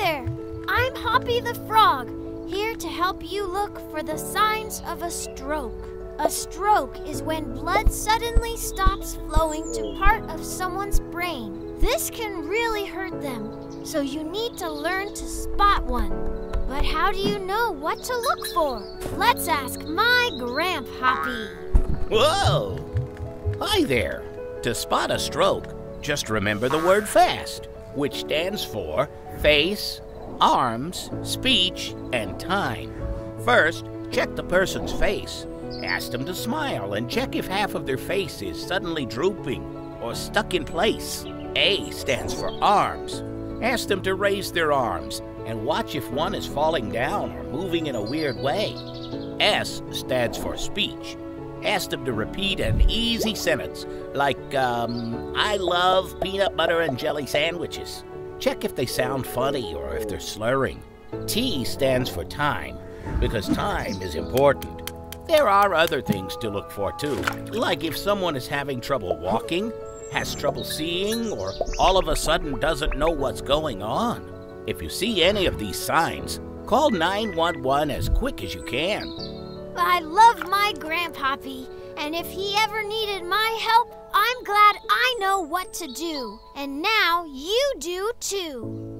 there! I'm Hoppy the Frog, here to help you look for the signs of a stroke. A stroke is when blood suddenly stops flowing to part of someone's brain. This can really hurt them, so you need to learn to spot one. But how do you know what to look for? Let's ask my Grandpappy. Whoa! Hi there. To spot a stroke, just remember the word FAST, which stands for face, arms, speech, and time. First, check the person's face. Ask them to smile and check if half of their face is suddenly drooping or stuck in place. A stands for arms. Ask them to raise their arms and watch if one is falling down or moving in a weird way. S stands for speech. Ask them to repeat an easy sentence like, um, I love peanut butter and jelly sandwiches. Check if they sound funny or if they're slurring. T stands for time, because time is important. There are other things to look for too, like if someone is having trouble walking, has trouble seeing, or all of a sudden doesn't know what's going on. If you see any of these signs, call 911 as quick as you can. I love my Grandpappy, and if he ever needed my help, I'm glad I know what to do. And now you do too.